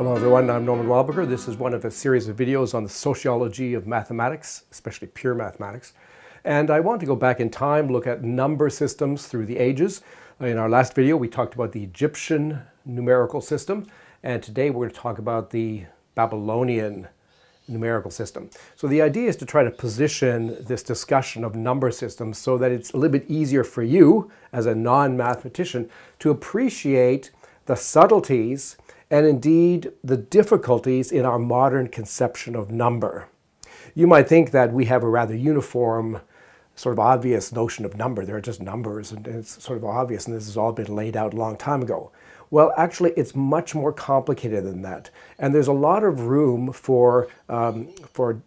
Hello everyone, I'm Norman Wildberger. This is one of a series of videos on the sociology of mathematics, especially pure mathematics. And I want to go back in time, look at number systems through the ages. In our last video, we talked about the Egyptian numerical system, and today we're going to talk about the Babylonian numerical system. So the idea is to try to position this discussion of number systems so that it's a little bit easier for you as a non-mathematician to appreciate the subtleties and indeed the difficulties in our modern conception of number. You might think that we have a rather uniform, sort of obvious notion of number. There are just numbers and it's sort of obvious and this has all been laid out a long time ago. Well, actually, it's much more complicated than that. And there's a lot of room for, um, for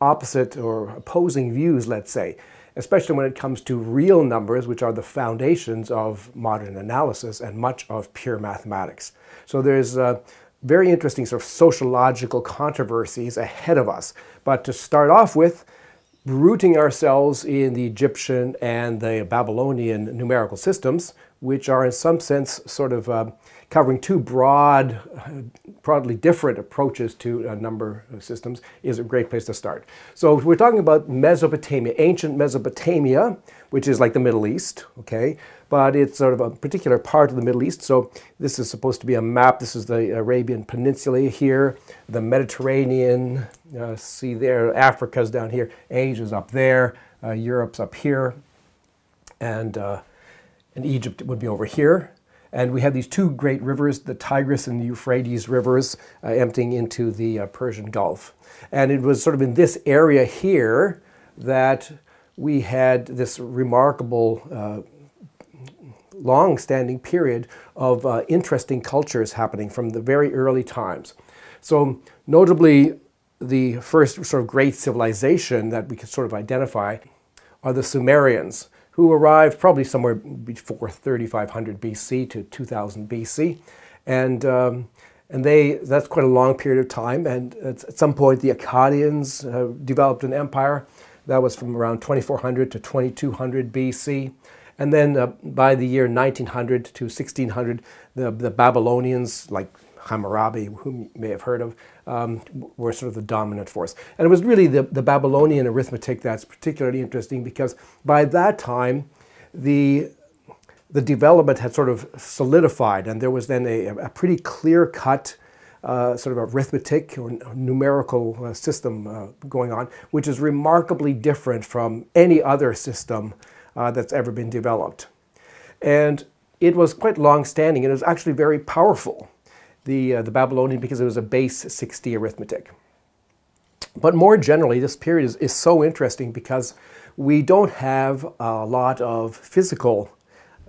opposite or opposing views, let's say, especially when it comes to real numbers, which are the foundations of modern analysis and much of pure mathematics. So there's uh, very interesting sort of sociological controversies ahead of us. But to start off with, rooting ourselves in the Egyptian and the Babylonian numerical systems, which are in some sense sort of uh, covering two broad, broadly different approaches to a number of systems, is a great place to start. So we're talking about Mesopotamia, ancient Mesopotamia, which is like the Middle East, okay? But it's sort of a particular part of the Middle East. So this is supposed to be a map. This is the Arabian Peninsula here, the Mediterranean, uh, see there, Africa's down here, Asia's up there, uh, Europe's up here, and uh, and Egypt would be over here. And we have these two great rivers, the Tigris and the Euphrates rivers, uh, emptying into the uh, Persian Gulf. And it was sort of in this area here that we had this remarkable uh, long-standing period of uh, interesting cultures happening from the very early times. So notably, the first sort of great civilization that we could sort of identify are the Sumerians who arrived probably somewhere before 3500 BC to 2000 BC. And, um, and they, that's quite a long period of time. And at, some point, the Akkadians uh, developed an empire that was from around 2400 to 2200 BC. And then uh, by the year 1900 to 1600, the, the Babylonians, like Hammurabi, whom you may have heard of, um, were sort of the dominant force. And it was really the, the Babylonian arithmetic that's particularly interesting because by that time, the the development had sort of solidified, and there was then a, a pretty clear-cut uh, sort of arithmetic or numerical uh, system uh, going on, which is remarkably different from any other system uh, that's ever been developed. And it was quite long-standing, and it was actually very powerful the, uh, the Babylonian because it was a base 60 arithmetic. But more generally, this period is, is so interesting because we don't have a lot of physical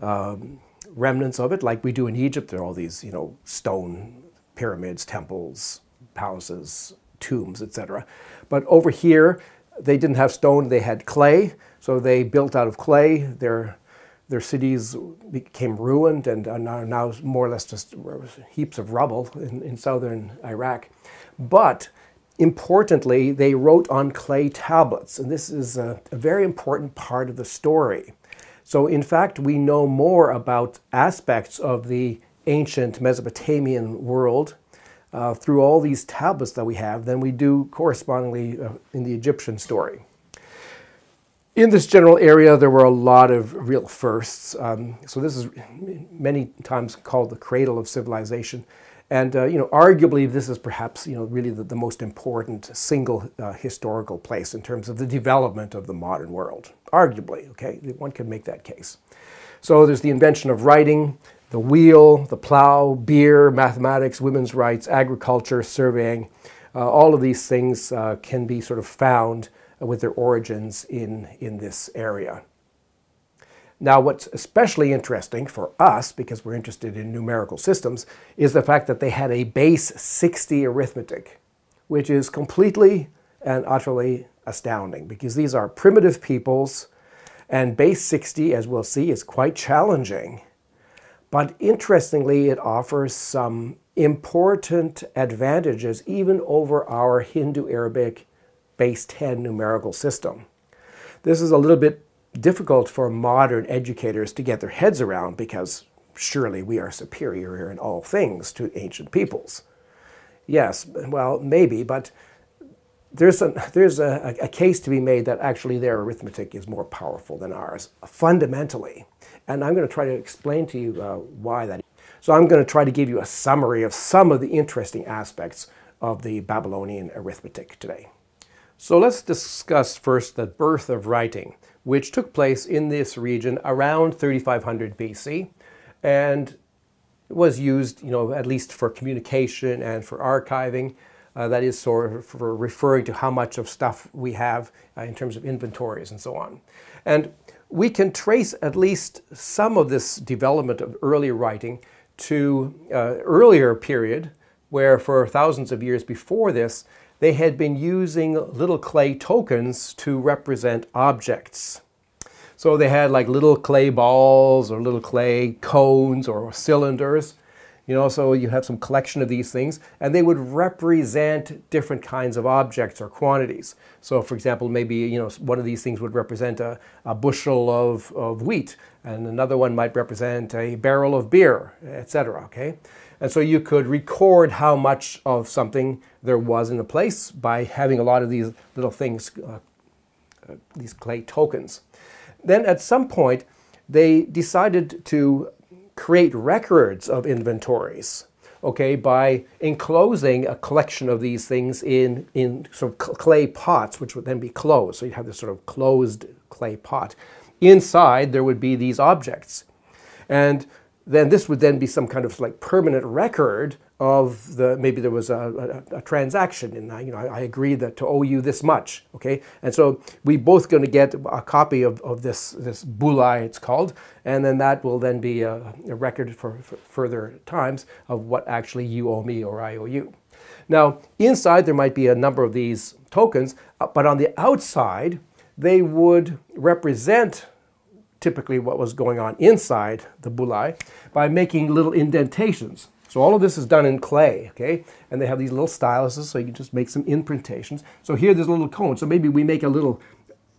um, remnants of it like we do in Egypt. There are all these, you know, stone pyramids, temples, palaces, tombs, etc. But over here, they didn't have stone, they had clay. So they built out of clay. Their their cities became ruined and are now more or less just heaps of rubble in, in southern Iraq. But importantly, they wrote on clay tablets, and this is a, a, very important part of the story. So, in fact, we know more about aspects of the ancient Mesopotamian world uh, through all these tablets that we have than we do correspondingly uh, in the Egyptian story. In this general area, there were a lot of real firsts. Um, so this is many times called the cradle of civilization. And, uh, you know, arguably this is perhaps, you know, really the, the most important single uh, historical place in terms of the development of the modern world. Arguably, okay? One can make that case. So there's the invention of writing, the wheel, the plow, beer, mathematics, women's rights, agriculture, surveying. Uh, all of these things uh, can be sort of found Uh, with their origins in, in this area. Now, what's especially interesting for us, because we're interested in numerical systems, is the fact that they had a base 60 arithmetic, which is completely and utterly astounding, because these are primitive peoples, and base 60, as we'll see, is quite challenging. But interestingly, it offers some important advantages even over our Hindu-Arabic base 10 numerical system. This is a little bit difficult for modern educators to get their heads around because surely we are superior in all things to ancient peoples. Yes, well, maybe, but there's, a, there's a, a, case to be made that actually their arithmetic is more powerful than ours, fundamentally. And I'm going to try to explain to you uh, why that is. So I'm going to try to give you a summary of some of the interesting aspects of the Babylonian arithmetic today. So let's discuss first the birth of writing, which took place in this region around 3500 BC and was used, you know, at least for communication and for archiving. Uh, that is sort of for referring to how much of stuff we have uh, in terms of inventories and so on. And we can trace at least some of this development of early writing to uh, earlier period where for thousands of years before this they had been using little clay tokens to represent objects. So they had like little clay balls or little clay cones or cylinders you know, so you have some collection of these things, and they would represent different kinds of objects or quantities. So, for example, maybe you know one of these things would represent a, a bushel of, of wheat, and another one might represent a barrel of beer, etc. Okay, and so you could record how much of something there was in a place by having a lot of these little things, uh, uh, these clay tokens. Then at some point, they decided to create records of inventories, okay, by enclosing a collection of these things in, in sort of clay pots, which would then be closed. So you'd have this sort of closed clay pot. Inside, there would be these objects. And then this would then be some kind of like permanent record of the maybe there was a, a, a transaction and I, you know I, I that to owe you this much okay? And so we both going to get a copy of, of this this bullae it's called and then that will then be a, a record for, for further times of what actually you owe me or I owe you. Now inside there might be a number of these tokens uh, but on the outside they would represent typically what was going on inside the bullae by making little indentations so all of this is done in clay, okay? And they have these little styluses, so you can just make some imprintations. So here there's a little cone. So maybe we make a little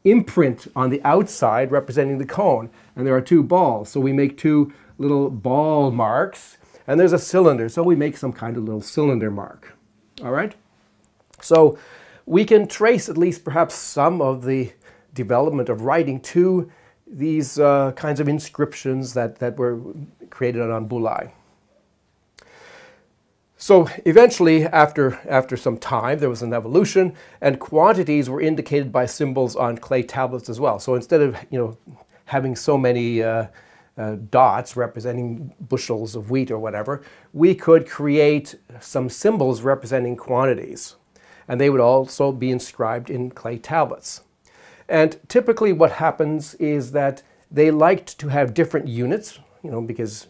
imprint on the outside representing the cone. And there are two balls. So we make two little ball marks. And there's a cylinder. So we make some kind of little cylinder mark. All right? So we can trace at least perhaps some of the development of writing to these uh, kinds of inscriptions that, that were created on bullae. So eventually, after, after some time, there was an evolution, and quantities were indicated by symbols on clay tablets as well. So instead of you know having so many uh, uh, dots representing bushels of wheat or whatever, we could create some symbols representing quantities, and they would also be inscribed in clay tablets. And typically, what happens is that they liked to have different units, you know, because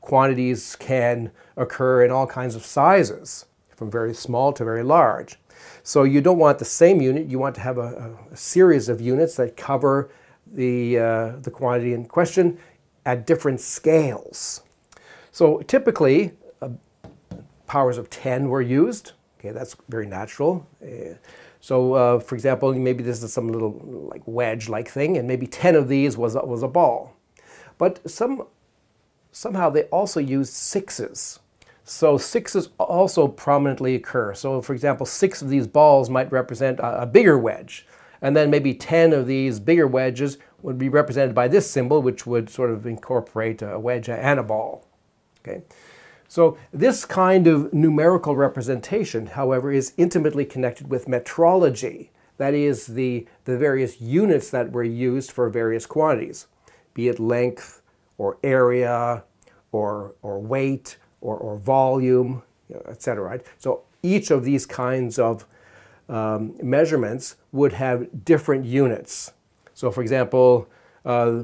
quantities can occur in all kinds of sizes, from very small to very large. So you don't want the same unit, you want to have a, a series of units that cover the, uh, the quantity in question at different scales. So typically, uh, powers of 10 were used. Okay, that's very natural. Uh, so, uh, for example, maybe this is some little like wedge-like thing, and maybe 10 of these was, was a ball. But some somehow they also use sixes. So sixes also prominently occur. So for example, six of these balls might represent a, a, bigger wedge. And then maybe 10 of these bigger wedges would be represented by this symbol, which would sort of incorporate a wedge and a ball. Okay. So this kind of numerical representation, however, is intimately connected with metrology. That is the, the various units that were used for various quantities, be it length, or area or, or weight or, or volume, you know, et cetera. Right? So each of these kinds of um, measurements would have different units. So for example, uh,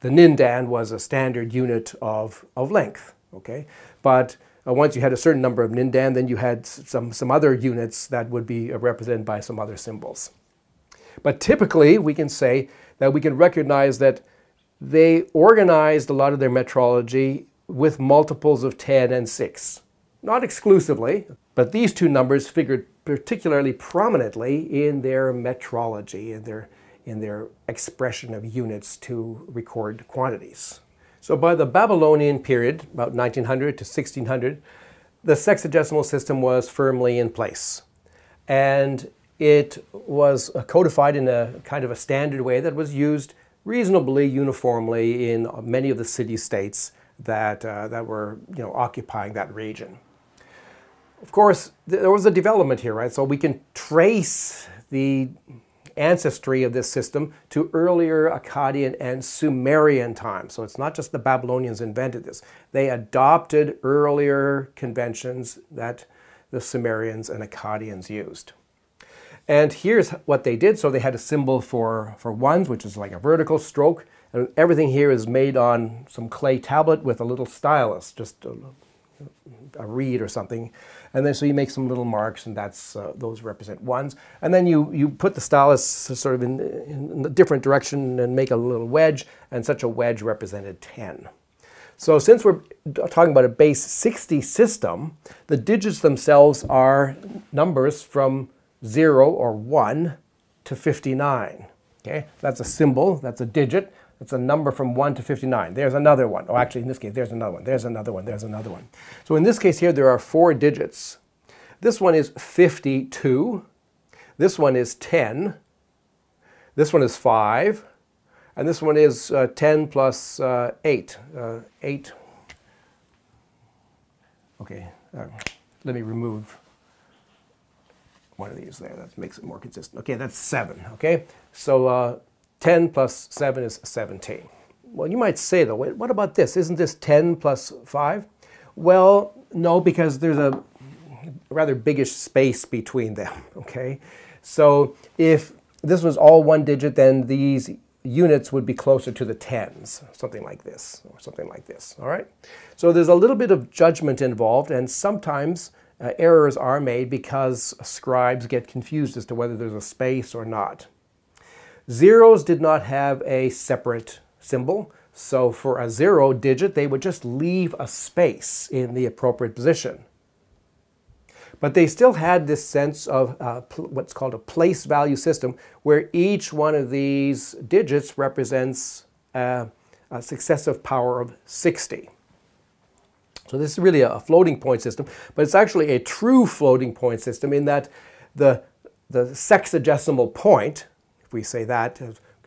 the nindan was a standard unit of, of length, okay? But uh, once you had a certain number of nindan, then you had some, some other units that would be represented by some other symbols. But typically, we can say that we can recognize that they organized a lot of their metrology with multiples of 10 and 6. Not exclusively, but these two numbers figured particularly prominently in their metrology, in their, in their expression of units to record quantities. So by the Babylonian period, about 1900 to 1600, the sexagesimal system was firmly in place. And it was codified in a kind of a standard way that was used reasonably uniformly in many of the city-states that, uh, that were you know, occupying that region. Of course, there was a development here, right? So we can trace the ancestry of this system to earlier Akkadian and Sumerian times. So it's not just the Babylonians invented this. They adopted earlier conventions that the Sumerians and Akkadians used. And here's what they did. So they had a symbol for, for ones, which is like a vertical stroke. And everything here is made on some clay tablet with a little stylus, just a, a reed or something. And then so you make some little marks, and that's uh, those represent ones. And then you, you put the stylus sort of in, in a different direction and make a little wedge, and such a wedge represented 10. So since we're talking about a base 60 system, the digits themselves are numbers from 0 or 1 to 59. Okay, that's a symbol, that's a digit. It's a number from 1 to 59. There's another one. Oh, actually, in this case, there's another one. There's another one. There's another one. So in this case here, there are four digits. This one is 52. This one is 10. This one is 5. And this one is uh, 10 plus, uh, 8. Uh, 8. Okay, uh, let me remove one of these there. That makes it more consistent. Okay, that's 7. Okay, so uh, 10 plus 7 is 17. Well, you might say, though, what about this? Isn't this 10 plus 5? Well, no, because there's a rather biggish space between them, okay? So if this was all one digit, then these units would be closer to the tens, something like this, or something like this, all right? So there's a little bit of judgment involved, and sometimes uh, errors are made because scribes get confused as to whether there's a space or not. Zeros did not have a separate symbol, so for a zero digit, they would just leave a space in the appropriate position. But they still had this sense of uh, what's called a place value system, where each one of these digits represents uh, a successive power of 60. So this is really a floating point system, but it's actually a true floating point system in that the, the sexagesimal point, if we say that,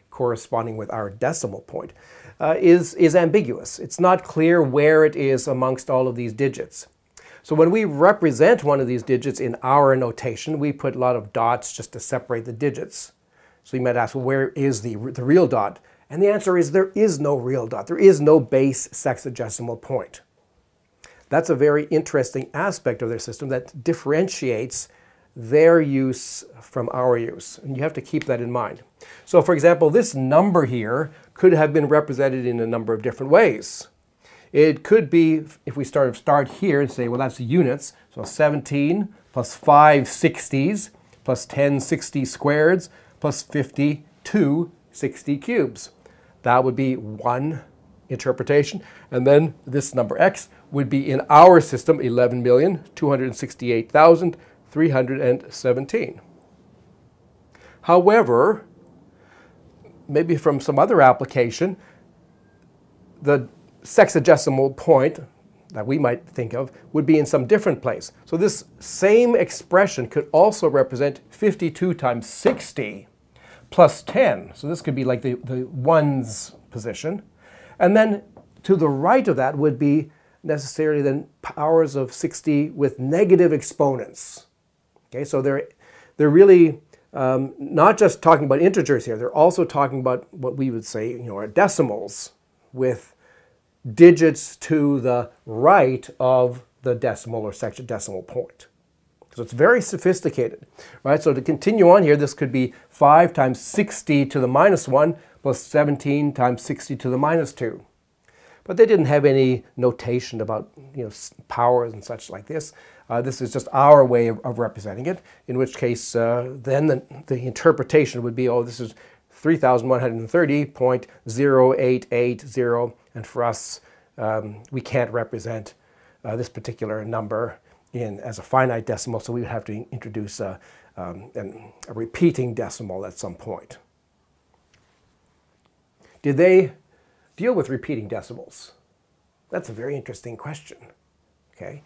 corresponding with our decimal point, uh, is, is ambiguous. It's not clear where it is amongst all of these digits. So when we represent one of these digits in our notation, we put a lot of dots just to separate the digits. So you might ask, well, where is the, the real dot? And the answer is there is no real dot. There is no base sexagesimal point. That's a very interesting aspect of their system that differentiates their use from our use. And you have to keep that in mind. So for example, this number here could have been represented in a number of different ways. It could be, if we start, start here and say, well, that's units. So 17 plus 5 60s plus 10 60 squareds plus 52 60 cubes. That would be one interpretation. And then this number x would be in our system 11,268,000 317. However, maybe from some other application, the sexagesimal point that we might think of would be in some different place. So this same expression could also represent 52 times 60 plus 10. So this could be like the, the ones position. And then to the right of that would be necessarily then powers of 60 with negative exponents. Okay, so they're, they're really um, not just talking about integers here, they're also talking about what we would say, you know, are decimals with digits to the right of the decimal or sexagesimal point. So it's very sophisticated, right? So to continue on here, this could be 5 times 60 to the minus 1 plus 17 times 60 to the minus 2. But they didn't have any notation about you know, powers and such like this. Uh, this is just our way of, of representing it, in which case uh, then the, the interpretation would be, oh, this is 3,130.0880, and for us, um, we can't represent uh, this particular number in as a finite decimal, so we would have to introduce a, um, an, a repeating decimal at some point. Did they deal with repeating decimals? That's a very interesting question. Okay,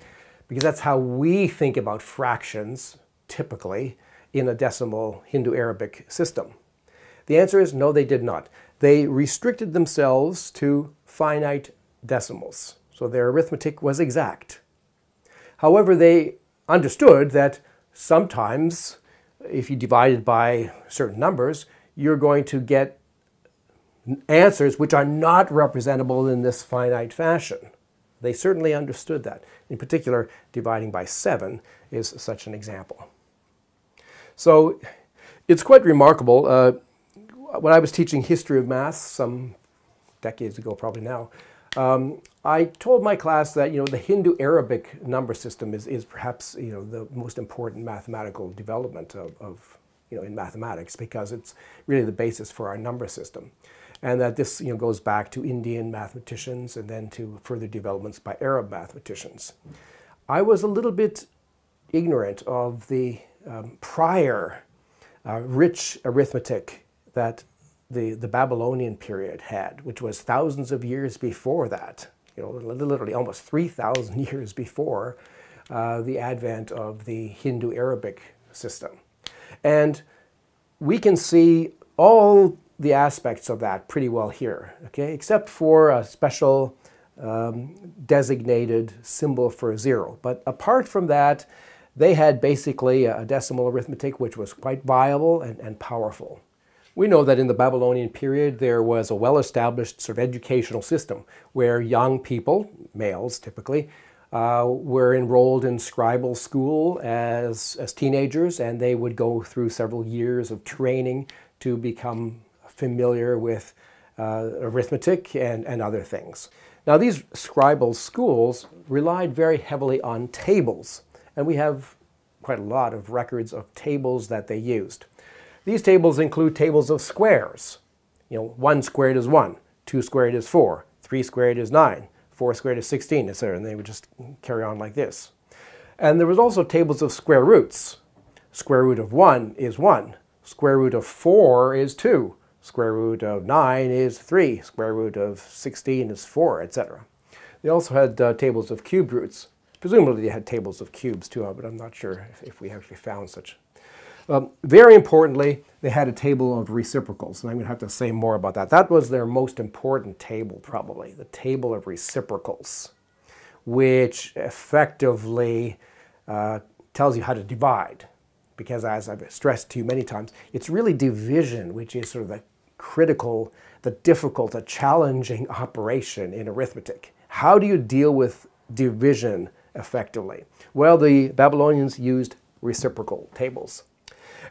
because that's how we think about fractions typically in a decimal Hindu-Arabic system. The answer is no, they did not. They restricted themselves to finite decimals, so their arithmetic was exact. However, they understood that sometimes if you divide it by certain numbers, you're going to get answers which are not representable in this finite fashion. They certainly understood that. In particular, dividing by 7 is such an example. So it's quite remarkable. Uh, when I was teaching history of math some decades ago, probably now, um, I told my class that you know the Hindu-Arabic number system is, is perhaps you know the most important mathematical development of, of you know in mathematics because it's really the basis for our number system, and that this you know goes back to Indian mathematicians and then to further developments by Arab mathematicians. I was a little bit ignorant of the um, prior uh, rich arithmetic that the, the Babylonian period had, which was thousands of years before that, you know, literally almost 3,000 years before uh, the advent of the Hindu-Arabic system. And we can see all the aspects of that pretty well here, okay, except for a special um, designated symbol for zero. But apart from that, they had basically a decimal arithmetic which was quite viable and, and powerful. We know that in the Babylonian period there was a well-established sort of educational system where young people, males typically, uh, were enrolled in scribal school as, as teenagers and they would go through several years of training to become familiar with uh, arithmetic and, and other things. Now these scribal schools relied very heavily on tables and we have quite a lot of records of tables that they used. These tables include tables of squares. You know, 1 squared is 1, 2 squared is 4, 3 squared is 9, 4 squared is 16, etc. And they would just carry on like this. And there was also tables of square roots. Square root of 1 is 1. Square root of 4 is 2. Square root of 9 is 3. Square root of 16 is 4, etc. They also had uh, tables of cube roots. Presumably they had tables of cubes too, but I'm not sure if, if we actually found such. Um, very importantly, they had a table of reciprocals, and I'm going to have to say more about that. That was their most important table, probably, the table of reciprocals, which effectively uh, tells you how to divide. Because as I've stressed to you many times, it's really division, which is sort of the critical, the difficult, the challenging operation in arithmetic. How do you deal with division effectively? Well, the Babylonians used reciprocal tables.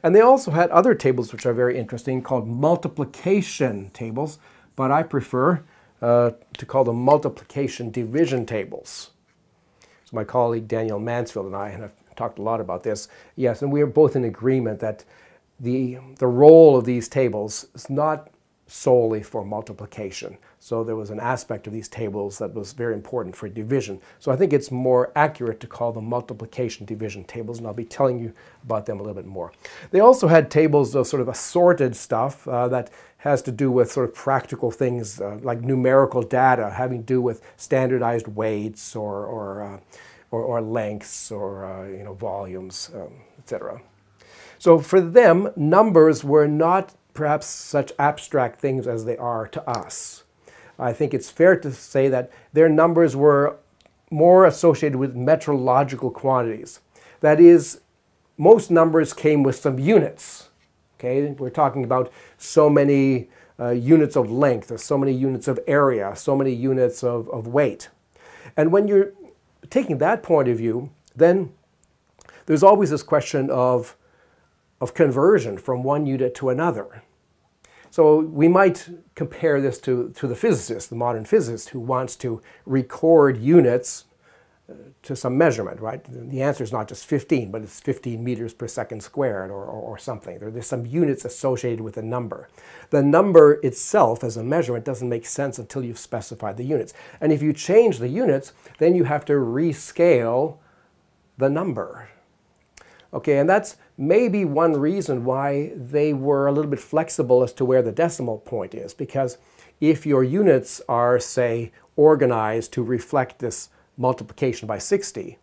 And they also had other tables which are very interesting called multiplication tables, but I prefer uh, to call them multiplication division tables. So my colleague Daniel Mansfield and I have talked a lot about this. Yes, and we are both in agreement that the, the role of these tables is not solely for multiplication. So there was an aspect of these tables that was very important for division. So I think it's more accurate to call them multiplication division tables, and I'll be telling you about them a little bit more. They also had tables of sort of assorted stuff uh, that has to do with sort of practical things uh, like numerical data having to do with standardized weights or, or, uh, or, or, lengths or uh, you know, volumes, um, etc. So for them, numbers were not perhaps such abstract things as they are to us. I think it's fair to say that their numbers were more associated with metrological quantities. That is, most numbers came with some units. Okay, we're talking about so many uh, units of length, or so many units of area, so many units of, of weight. And when you're taking that point of view, then there's always this question of, of conversion from one unit to another. So we might compare this to, to the physicist, the modern physicist, who wants to record units uh, to some measurement, right? The answer is not just 15, but it's 15 meters per second squared or, or, or something. There, there's some units associated with a number. The number itself as a measurement doesn't make sense until you've specified the units. And if you change the units, then you have to rescale the number. Okay, and that's maybe one reason why they were a little bit flexible as to where the decimal point is, because if your units are, say, organized to reflect this multiplication by 60,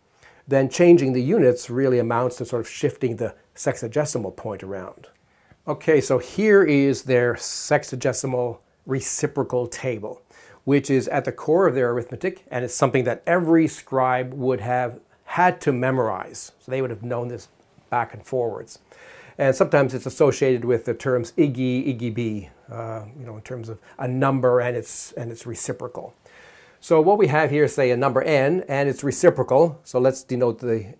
then changing the units really amounts to sort of shifting the sexagesimal point around. Okay, so here is their sexagesimal reciprocal table, which is at the core of their arithmetic, and it's something that every scribe would have had to memorize. So they would have known this back and forwards. And sometimes it's associated with the terms igi, igi uh, you know, in terms of a number and its, and its reciprocal. So what we have here is, say, a number n, and it's reciprocal. So let's denote the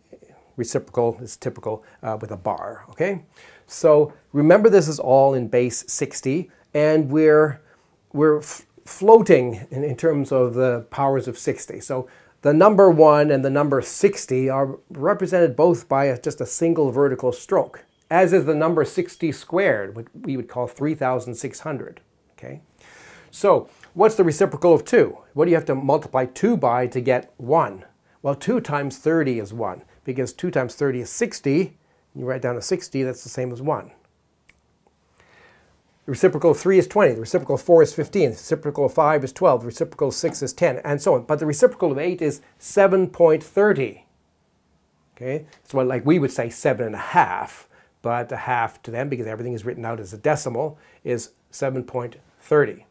reciprocal is typical uh, with a bar, okay? So remember this is all in base 60, and we're, we're floating in, in terms of the powers of 60. So the number 1 and the number 60 are represented both by a, just a single vertical stroke as is the number 60 squared, what we would call 3,600. Okay? So what's the reciprocal of 2? What do you have to multiply 2 by to get 1? Well, 2 times 30 is 1, because 2 times 30 is 60. You write down a 60, that's the same as 1. The reciprocal of 3 is 20. The reciprocal of 4 is 15. The reciprocal of 5 is 12. The reciprocal of 6 is 10, and so on. But the reciprocal of 8 is 7.30. Okay? So like we would say 7 and a half but a half to them, because everything is written out as a decimal, is 7.30.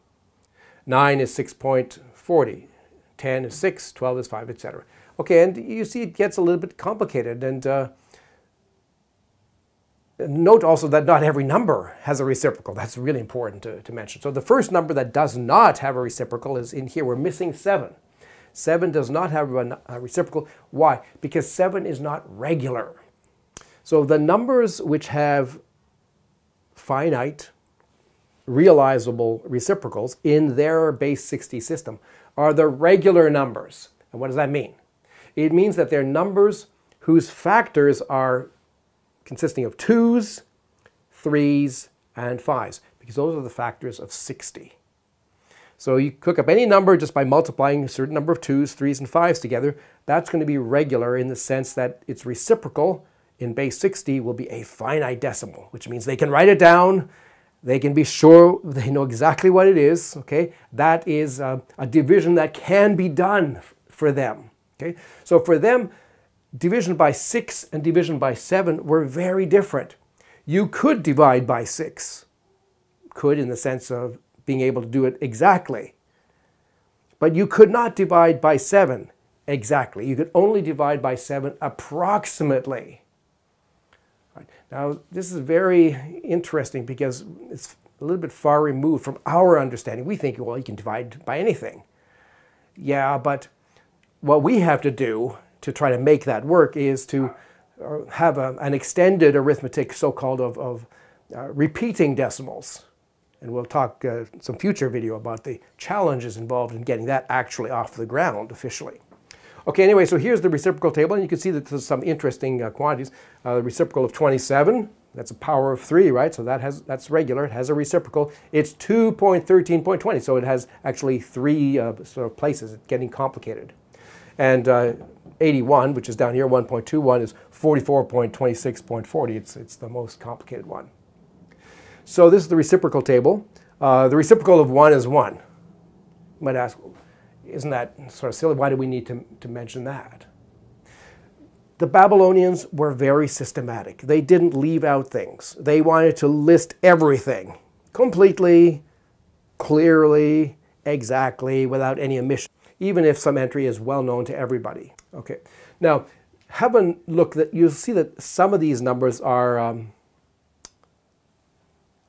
9 is 6.40. 10 is 6, 12 is 5, etc. Okay, and you see it gets a little bit complicated. And uh, note also that not every number has a reciprocal. That's really important to, to mention. So the first number that does not have a reciprocal is in here. We're missing 7. 7 does not have a, a reciprocal. Why? Because 7 is not regular. So the numbers which have finite realizable reciprocals in their base 60 system are the regular numbers. And what does that mean? It means that they're numbers whose factors are consisting of 2s, 3s, and 5s, because those are the factors of 60. So you cook up any number just by multiplying a certain number of 2s, 3s, and 5s together. That's going to be regular in the sense that it's reciprocal in base 60 will be a finite decimal, which means they can write it down, they can be sure they know exactly what it is, okay? That is a, a division that can be done for them, okay? So for them, division by 6 and division by 7 were very different. You could divide by 6, could in the sense of being able to do it exactly, but you could not divide by 7 exactly. You could only divide by 7 approximately. Now, this is very interesting because it's a little bit far removed from our understanding. We think, well, you can divide by anything. Yeah, but what we have to do to try to make that work is to uh, have a, an extended arithmetic, so-called, of, of uh, repeating decimals. And we'll talk uh, some future video about the challenges involved in getting that actually off the ground officially. Okay, anyway, so here's the reciprocal table, and you can see that there's some interesting uh, quantities. Uh, the reciprocal of 27, that's a power of 3, right? So that has that's regular. It has a reciprocal. It's 2.13.20, so it has actually three uh, sort of places. It's getting complicated. And 81, which is down here, 1.21, is 44.26.40. It's, it's the most complicated one. So this is the reciprocal table. Uh, the reciprocal of 1 is 1. You might ask, isn't that sort of silly? Why do we need to, to mention that? The Babylonians were very systematic. They didn't leave out things. They wanted to list everything completely, clearly, exactly, without any omission, even if some entry is well known to everybody. Okay, now have a look that you'll see that some of these numbers are um,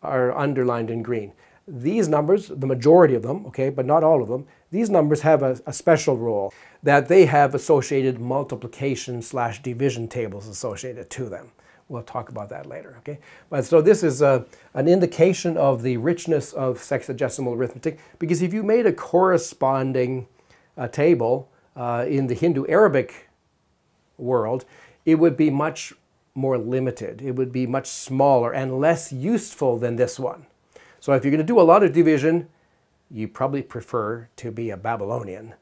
are underlined in green. These numbers, the majority of them, okay, but not all of them, these numbers have a, a special role that they have associated multiplication slash division tables associated to them. We'll talk about that later, okay? But so this is a, an indication of the richness of sexagesimal arithmetic because if you made a corresponding uh, table uh, in the Hindu-Arabic world, it would be much more limited. It would be much smaller and less useful than this one. So if you're going to do a lot of division, you probably prefer to be a Babylonian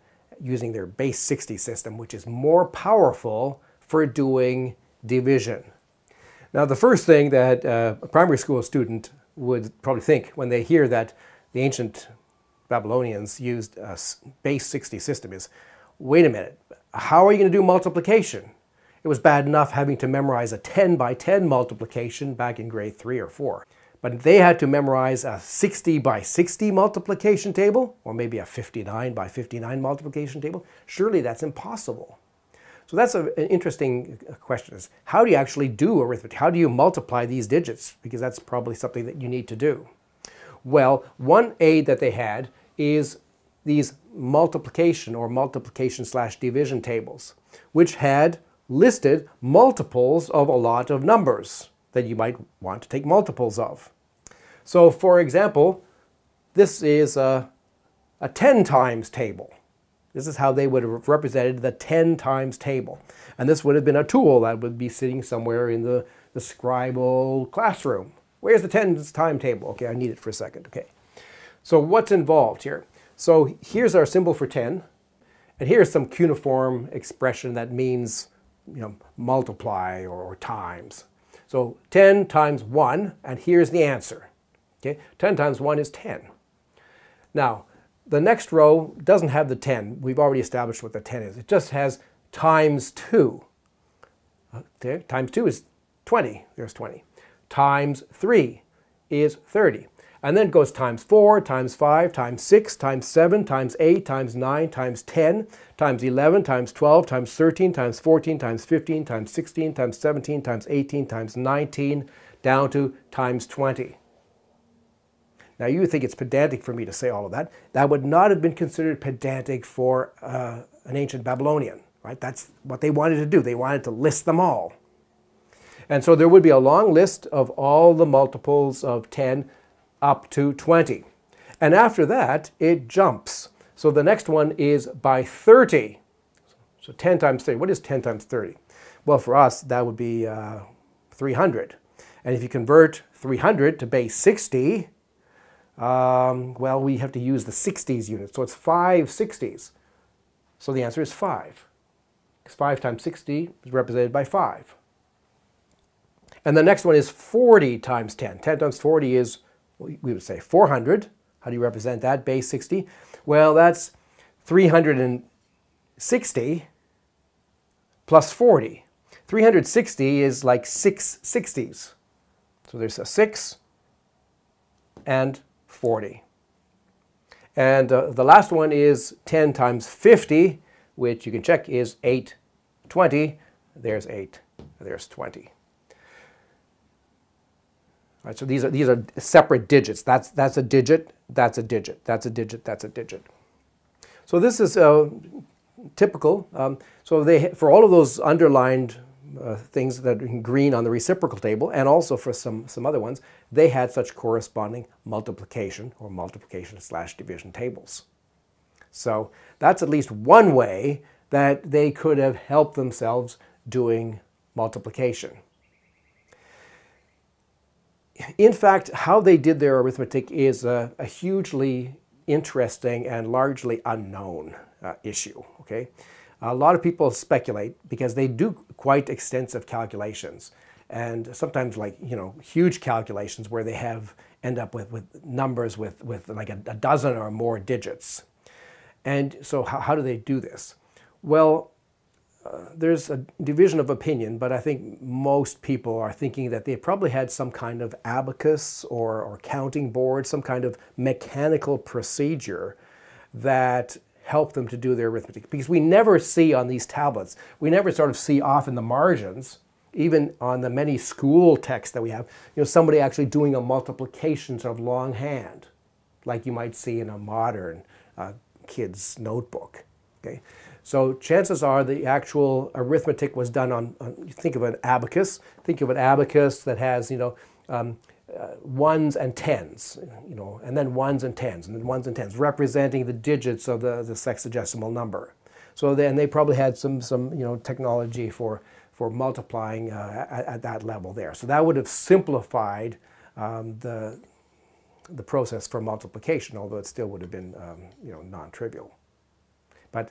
using their base 60 system, which is more powerful for doing division. Now, the first thing that uh, a primary school student would probably think when they hear that the ancient Babylonians used a base 60 system is, wait a minute, how are you going to do multiplication? It was bad enough having to memorize a 10 by 10 multiplication back in grade 3 or 4. But they had to memorize a 60 by 60 multiplication table, or maybe a 59 by 59 multiplication table. Surely that's impossible. So that's a, an interesting uh, question is how do you actually do arithmetic? How do you multiply these digits? Because that's probably something that you need to do. Well, one aid that they had is these multiplication or multiplication slash division tables, which had listed multiples of a lot of numbers that you might want to take multiples of. So for example, this is a, a 10 times table. This is how they would have represented the 10 times table. And this would have been a tool that would be sitting somewhere in the, the scribal classroom. Where's the 10 time table? Okay, I need it for a second. Okay. So what's involved here? So here's our symbol for 10. And here's some cuneiform expression that means you know, multiply or, or times. So 10 times 1, and here's the answer. Okay, 10 times 1 is 10. Now, the next row doesn't have the 10. We've already established what the 10 is. It just has times 2. Okay, times 2 is 20. There's 20. Times 3 is 30. And then it goes times 4, times 5, times 6, times 7, times 8, times 9, times 10, times 11, times 12, times 13, times 14, times 15, times 16, times 17, times 18, times 19, down to times 20. Now you think it's pedantic for me to say all of that. That would not have been considered pedantic for uh, an ancient Babylonian, right? That's what they wanted to do. They wanted to list them all. And so there would be a long list of all the multiples of 10 up to 20. And after that, it jumps. So the next one is by 30. So 10 times 30. What is 10 times 30? Well, for us, that would be uh, 300. And if you convert 300 to base 60, um, well, we have to use the 60s unit. So it's 5 60s. So the answer is 5. Because 5 times 60 is represented by 5. And the next one is 40 times 10. 10 times 40 is we would say 400. How do you represent that, base 60? Well, that's 360 plus 40. 360 is like six 60s. So there's a 6 and 40. And uh, the last one is 10 times 50, which you can check is 820. There's 8. There's 20. So these are, these are separate digits. That's, that's a digit, that's a digit, that's a digit, that's a digit. So this is uh, typical. Um, so they, for all of those underlined uh, things that are in green on the reciprocal table, and also for some, some other ones, they had such corresponding multiplication or multiplication slash division tables. So that's at least one way that they could have helped themselves doing multiplication in fact, how they did their arithmetic is a, a hugely interesting and largely unknown uh, issue. Okay, a lot of people speculate because they do quite extensive calculations, and sometimes like you know huge calculations where they have end up with, with numbers with, with like a, a dozen or more digits. And so how, how do they do this? Well, there's a division of opinion, but I think most people are thinking that they probably had some kind of abacus or, or counting board, some kind of mechanical procedure that helped them to do their arithmetic. Because we never see on these tablets, we never sort of see off in the margins, even on the many school texts that we have, you know, somebody actually doing a multiplication sort of longhand, like you might see in a modern uh, kid's notebook. Okay? So chances are the actual arithmetic was done on, on think of an abacus, think of an abacus that has, you know, um, uh, ones and tens, you know, and then ones and tens, and then ones and tens, representing the digits of the, the sexagesimal number. So then they probably had some, some you know, technology for, for multiplying uh, at, at, that level there. So that would have simplified um, the, the process for multiplication, although it still would have been, um, you know, non-trivial. But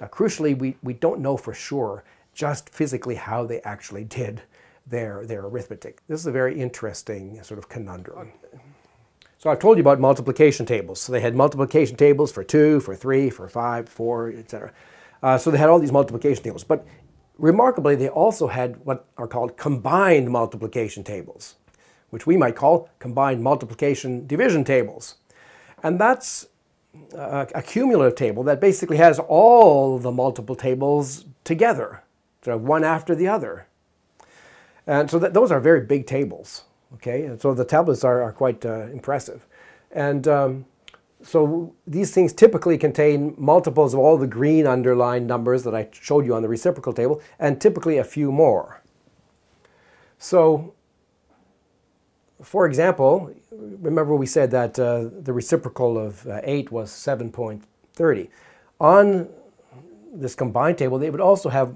uh, crucially, we, we don't know for sure just physically how they actually did their, their arithmetic. This is a very interesting sort of conundrum. So I've told you about multiplication tables. So they had multiplication tables for 2, for 3, for 5, 4, etc. Uh, so they had all these multiplication tables. But Remarkably, they also had what are called combined multiplication tables, which we might call combined multiplication division tables. And that's a, a cumulative table that basically has all the multiple tables together, one after the other. And so that, those are very big tables, okay? And so the tablets are, are quite uh, impressive. And um, so these things typically contain multiples of all the green underlined numbers that I showed you on the reciprocal table, and typically a few more. So, for example, remember we said that uh, the reciprocal of uh, 8 was 7.30. On this combined table, they would also have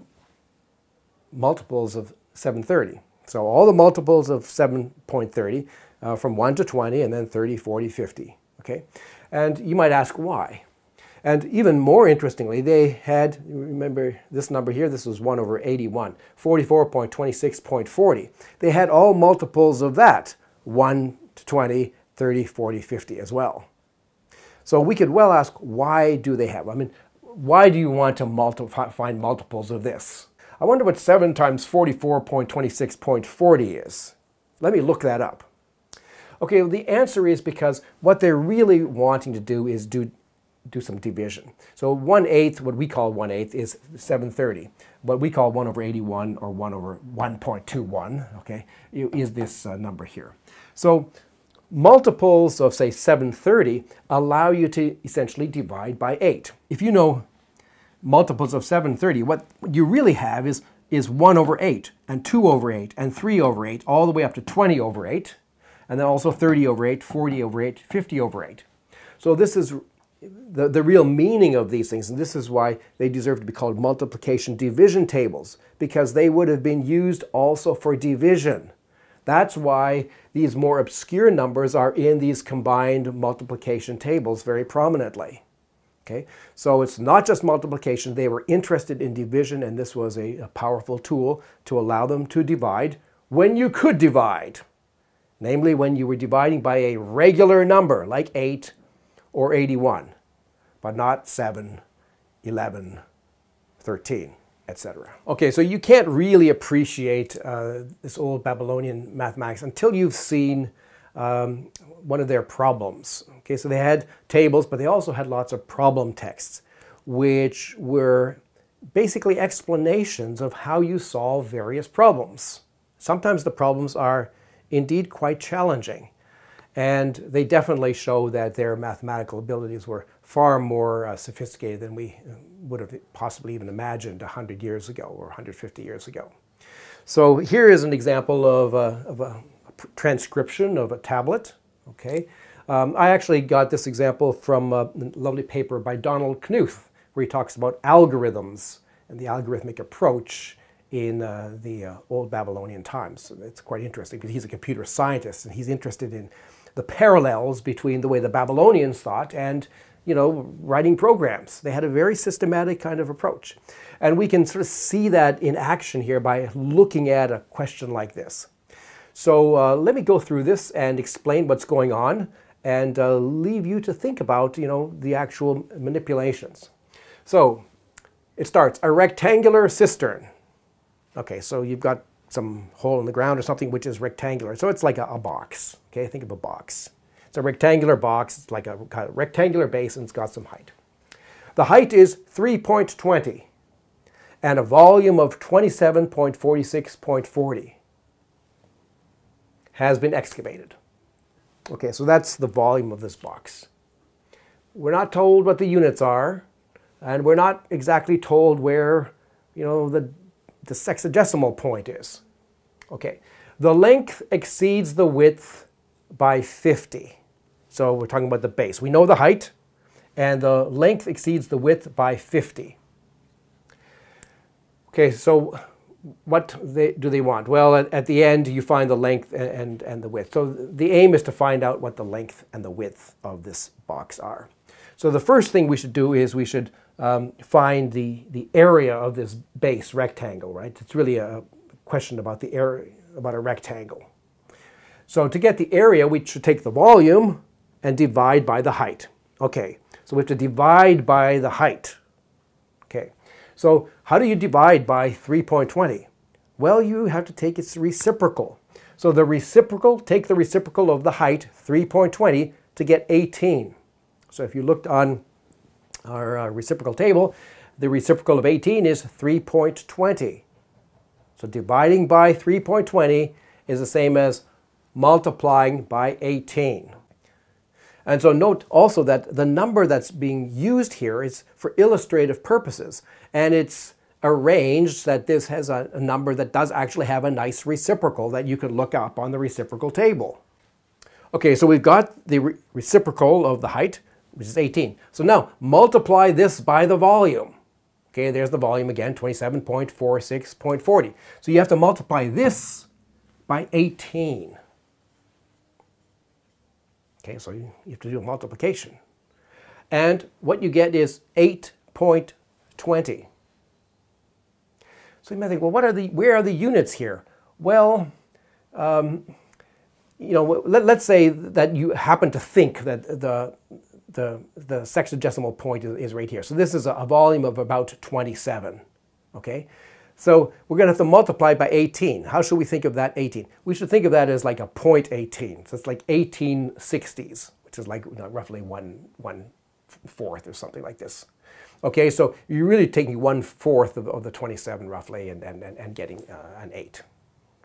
multiples of 730. So all the multiples of 7.30 uh, from 1 to 20 and then 30, 40, 50. Okay? And you might ask why. And even more interestingly, they had, remember this number here, this was 1 over 81, 44.26.40. They had all multiples of that, 1 to 20, 30, 40, 50 as well. So we could well ask, why do they have? I mean, why do you want to multi find multiples of this? I wonder what 7 times 44.26.40 is. Let me look that up. Okay, well, the answer is because what they're really wanting to do is do, do some division. So 1 eighth, what we call 1 eighth, is 730. What we call 1 over 81 or 1 over 1.21, okay, is this uh, number here. So multiples of, say, 730 allow you to essentially divide by 8. If you know multiples of 730, what you really have is, is 1 over 8, and 2 over 8, and 3 over 8, all the way up to 20 over 8, and then also 30 over 8, 40 over 8, 50 over 8. So this is the, the real meaning of these things, and this is why they deserve to be called multiplication division tables, because they would have been used also for division. That's why these more obscure numbers are in these combined multiplication tables very prominently. Okay, so it's not just multiplication, they were interested in division and this was a, a powerful tool to allow them to divide when you could divide. Namely, when you were dividing by a regular number like 8 or 81, but not 7, 11, 13 etc. Okay, so you can't really appreciate uh, this old Babylonian mathematics until you've seen um, one of their problems. Okay, so they had tables, but they also had lots of problem texts, which were basically explanations of how you solve various problems. Sometimes the problems are indeed quite challenging, and they definitely show that their mathematical abilities were far more uh, sophisticated than we would have possibly even imagined 100 years ago or 150 years ago. So here is an example of a, of a transcription of a tablet. Okay, um, I actually got this example from a lovely paper by Donald Knuth, where he talks about algorithms and the algorithmic approach in uh, the uh, old Babylonian times. It's quite interesting because he's a computer scientist and he's interested in the parallels between the way the Babylonians thought and you know, writing programs. They had a very systematic kind of approach. And we can sort of see that in action here by looking at a question like this. So uh, let me go through this and explain what's going on and uh, leave you to think about, you know, the actual manipulations. So it starts, a rectangular cistern. Okay, so you've got some hole in the ground or something which is rectangular. So it's like a, a box, okay? Think of a box. It's a rectangular box. It's like a kind of rectangular base and it's got some height. The height is 3.20 and a volume of 27.46.40 has been excavated. Okay, so that's the volume of this box. We're not told what the units are, and we're not exactly told where, you know, the, the sexagesimal point is. Okay, the length exceeds the width by 50. So we're talking about the base. We know the height, and the length exceeds the width by 50. Okay, so what they, do they want? Well, at, at, the end, you find the length and, and the width. So the aim is to find out what the length and the width of this box are. So the first thing we should do is we should um, find the, the area of this base rectangle, right? It's really a question about the area, about a rectangle. So to get the area, we should take the volume and divide by the height. Okay, so we have to divide by the height. Okay, so How do you divide by 3.20? Well, you have to take its reciprocal. So the reciprocal, take the reciprocal of the height, 3.20, to get 18. So if you looked on our uh, reciprocal table, the reciprocal of 18 is 3.20. So dividing by 3.20 is the same as multiplying by 18. And so note also that the number that's being used here is for illustrative purposes. And it's arranged that this has a, a number that does actually have a nice reciprocal that you could look up on the reciprocal table. Okay, so we've got the re reciprocal of the height, which is 18. So now multiply this by the volume. Okay, there's the volume again, 27.46.40. So you have to multiply this by 18. Okay, so you, have to do a multiplication. And what you get is 8.20. So you might think, well, what are the, where are the units here? Well, um, you know, let, us say that you happen to think that the, the, the sexagesimal point is, is right here. So this is a, a volume of about 27, okay? So we're going to have to multiply by 18. How should we think of that 18? We should think of that as like a point 18. So it's like 1860s, which is like you know, roughly one, one fourth or something like this. Okay, so you're really taking one fourth of, of the 27 roughly and, and, and, getting uh, an 8.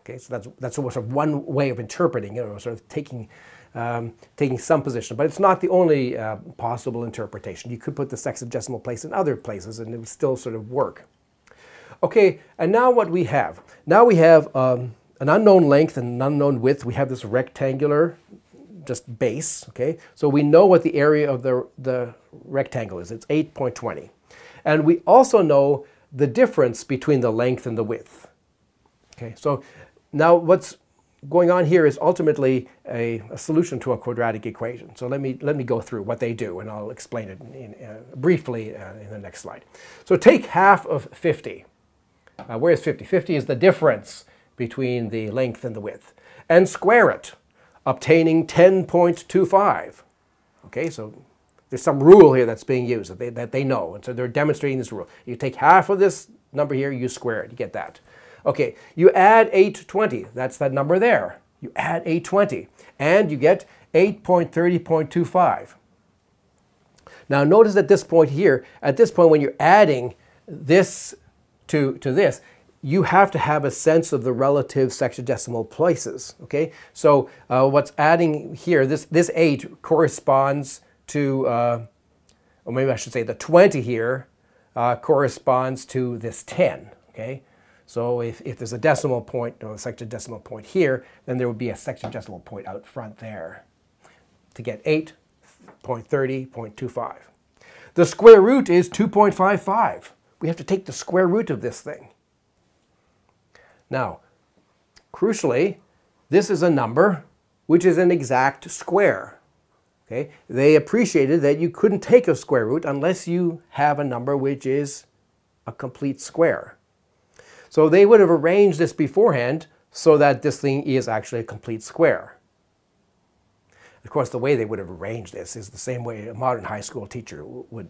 Okay, so that's, that's sort of one way of interpreting, you know, sort of taking, um, taking some position. But it's not the only uh, possible interpretation. You could put the sexagesimal place in other places and it would still sort of work. Okay, and now what we have? Now we have um, an unknown length and an unknown width. We have this rectangular just base, okay? So we know what the area of the, the rectangle is. It's 8.20. And we also know the difference between the length and the width. Okay, so now what's going on here is ultimately a, a, solution to a quadratic equation. So let me, let me go through what they do, and I'll explain it in, uh, briefly uh, in the next slide. So take half of 50. Uh, where is 50? 50 is the difference between the length and the width. And square it, obtaining 10.25. Okay, so there's some rule here that's being used that they, that they know. And so they're demonstrating this rule. You take half of this number here, you square it, you get that. Okay, you add 820, that's that number there. You add 820, and you get 8.30.25. Now notice at this point here, at this point when you're adding this to, to this, you have to have a sense of the relative sexagesimal places, okay? So uh, what's adding here, this, this 8 corresponds to, uh, or maybe I should say the 20 here uh, corresponds to this 10, okay? So if, if there's a decimal point, or a sexagesimal point here, then there would be a sexagesimal point out front there to get 8.30.25. The square root is 2.55 we have to take the square root of this thing. Now, crucially, this is a number which is an exact square. Okay? They appreciated that you couldn't take a square root unless you have a number which is a complete square. So they would have arranged this beforehand so that this thing is actually a complete square. Of course, the way they would have arranged this is the same way a modern high school teacher would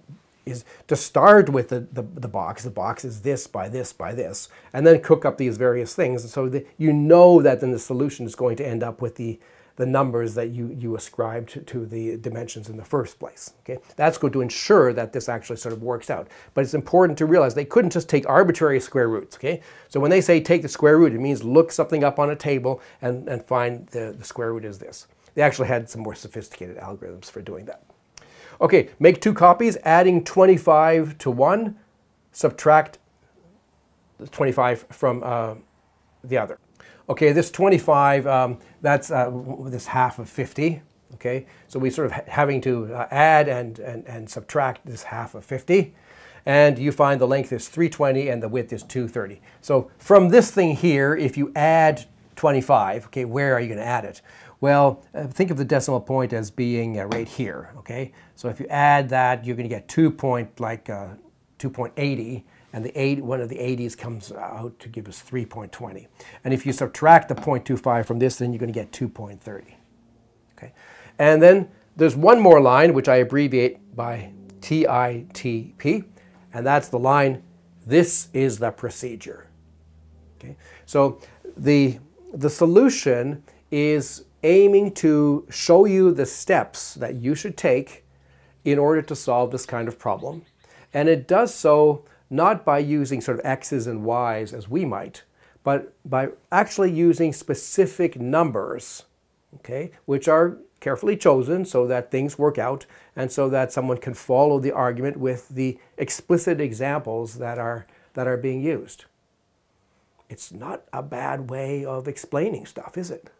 is to start with the, the, the, box. The box is this by this by this, and then cook up these various things. And so the, you know that then the solution is going to end up with the, the numbers that you, you ascribed to, the dimensions in the first place. Okay? That's going to ensure that this actually sort of works out. But it's important to realize they couldn't just take arbitrary square roots. Okay? So when they say take the square root, it means look something up on a table and, and find the, the square root is this. They actually had some more sophisticated algorithms for doing that. Okay, make two copies, adding 25 to 1, subtract 25 from uh, the other. Okay, this 25, um, that's uh, this half of 50. Okay, so we sort of ha having to uh, add and, and, and subtract this half of 50. And you find the length is 320 and the width is 230. So from this thing here, if you add 25, okay, where are you going to add it? Well, uh, think of the decimal point as being uh, right here, okay? So if you add that, you're going to get 2 point, like uh, 2.80, and the 8, one of the 80s comes out to give us 3.20. And if you subtract the 0.25 from this, then you're going to get 2.30, okay? And then there's one more line, which I abbreviate by TITP, and that's the line This is the procedure. Okay? So the, the solution is aiming to show you the steps that you should take in order to solve this kind of problem. And it does so not by using sort of x's and y's as we might, but by actually using specific numbers, okay, which are carefully chosen so that things work out and so that someone can follow the argument with the explicit examples that are, that are being used. It's not a bad way of explaining stuff, is it?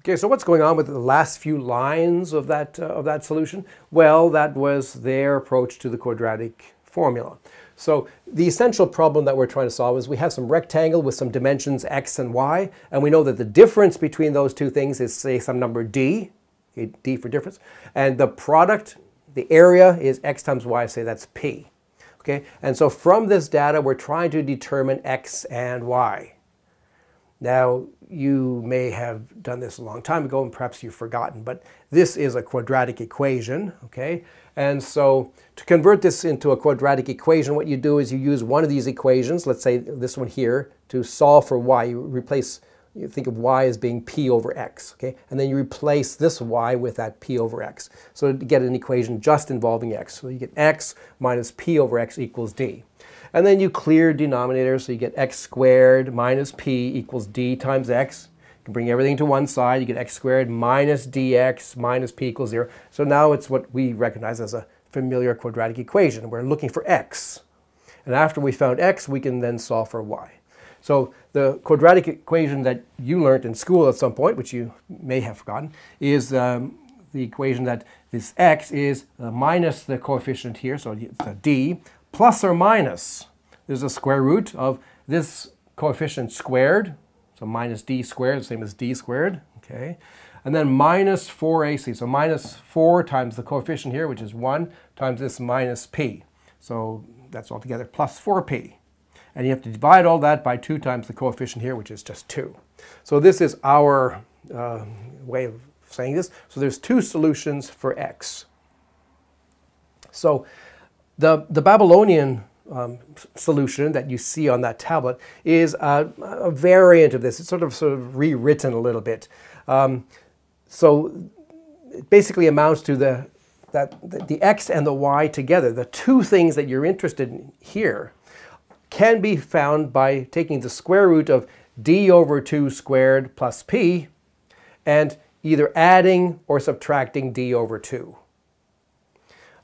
Okay, so what's going on with the last few lines of that, uh, of that solution? Well, that was their approach to the quadratic formula. So the essential problem that we're trying to solve is we have some rectangle with some dimensions x and y, and we know that the difference between those two things is, say, some number d, d for difference, and the product, the area is x times y, say that's p. Okay, and so from this data, we're trying to determine x and y. Now, you may have done this a long time ago and perhaps you've forgotten, but this is a quadratic equation, okay? And so to convert this into a quadratic equation, what you do is you use one of these equations, let's say this one here, to solve for y. You replace, you think of y as being p over x, okay? And then you replace this y with that p over x. So to get an equation just involving x. So you get x minus p over x equals d. And then you clear denominators, so you get x squared minus p equals d times x. You can bring everything to one side, you get x squared minus dx minus p equals 0. So now it's what we recognize as a familiar quadratic equation. We're looking for x. And after we found x, we can then solve for y. So the quadratic equation that you learned in school at some point, which you may have forgotten, is um, the equation that this x is uh, minus the coefficient here, so it's a d, plus or minus, there's a square root of this coefficient squared, so minus d squared, same as d squared, okay? And then minus 4ac, so minus 4 times the coefficient here, which is 1, times this minus p. So that's altogether plus 4p. And you have to divide all that by 2 times the coefficient here, which is just 2. So this is our uh, way of saying this. So there's two solutions for x. So the, the Babylonian um, solution that you see on that tablet is a, a, variant of this. It's sort of sort of rewritten a little bit. Um, so it basically amounts to the that the, the x and the y together, the two things that you're interested in here, can be found by taking the square root of d over 2 squared plus p and either adding or subtracting d over 2.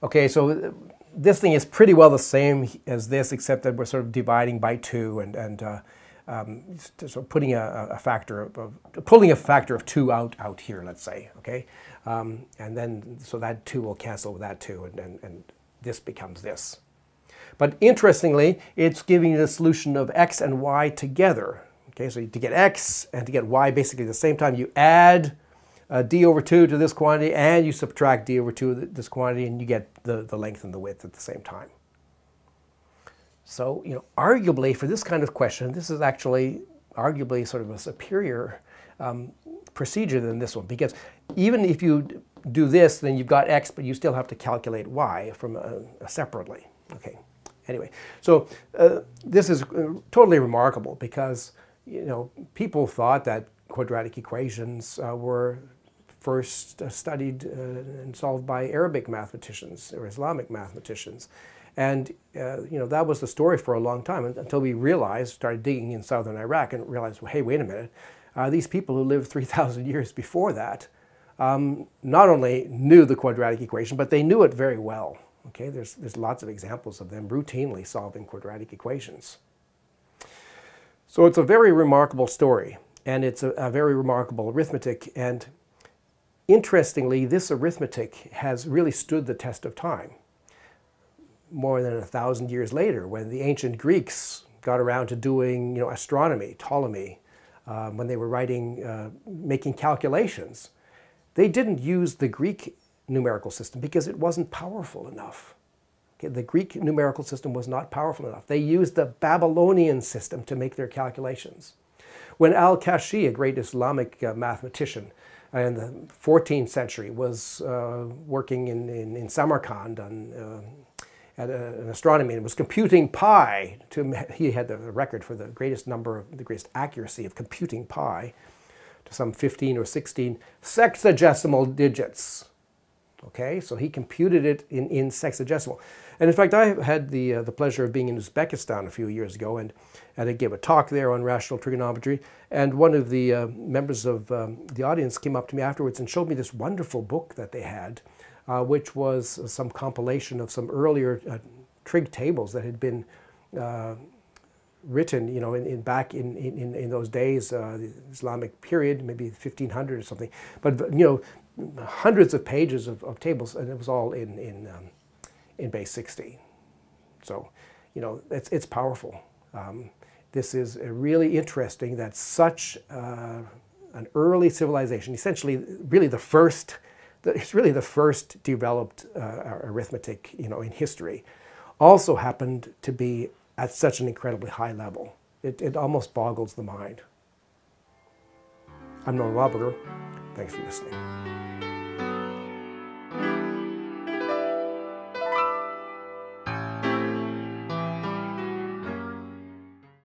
Okay, so this thing is pretty well the same as this, except that we're sort of dividing by two and, and uh, um, so putting a, a, factor of, of, pulling a factor of two out out here, let's say, okay, um, and then so that two will cancel with that two, and, and, and this becomes this. But interestingly, it's giving you the solution of x and y together. Okay, so to get x and to get y basically at the same time, you add uh, d over 2 to this quantity and you subtract d over 2 of this quantity and you get the, the length and the width at the same time. So, you know, arguably for this kind of question, this is actually arguably sort of a superior um, procedure than this one because even if you do this, then you've got x, but you still have to calculate y from uh, separately. Okay. Anyway, so uh, this is uh, totally remarkable because you know people thought that quadratic equations uh, were first uh, studied uh, and solved by Arabic mathematicians or Islamic mathematicians. And uh, you know that was the story for a long time until we realized, started digging in southern Iraq and realized, well, hey, wait a minute, uh, these people who lived 3,000 years before that um, not only knew the quadratic equation, but they knew it very well. Okay, there's, there's lots of examples of them routinely solving quadratic equations. So it's a very remarkable story, and it's a, a very remarkable arithmetic, and Interestingly, this arithmetic has really stood the test of time. More than a thousand years later, when the ancient Greeks got around to doing you know, astronomy, Ptolemy, um, when they were writing, uh, making calculations, they didn't use the Greek numerical system because it wasn't powerful enough. Okay, the Greek numerical system was not powerful enough. They used the Babylonian system to make their calculations. When Al-Kashi, a great Islamic uh, mathematician, in the 14th century was uh, working in, in, in, Samarkand on, uh, at a, an astronomy and was computing pi. To, he had the record for the greatest number, of, the greatest accuracy of computing pi to some 15 or 16 sexagesimal digits. Okay, so he computed it in, in sexagesimal. And in fact, I had the, uh, the pleasure of being in Uzbekistan a few years ago, and, and I gave a talk there on rational trigonometry. And one of the uh, members of um, the audience came up to me afterwards and showed me this wonderful book that they had, uh, which was some compilation of some earlier uh, trig tables that had been uh, written, you know, in, in back in, in, in those days, uh, the Islamic period, maybe 1500 or something. But, you know, hundreds of pages of, of tables, and it was all in, in, um, in base 60. So, you know, it's, it's powerful. Um, this is really interesting that such uh, an early civilization, essentially really the first, it's really the first developed uh, arithmetic, you know, in history, also happened to be at such an incredibly high level. It, it almost boggles the mind. I'm Norman Wildberger. Thanks for listening.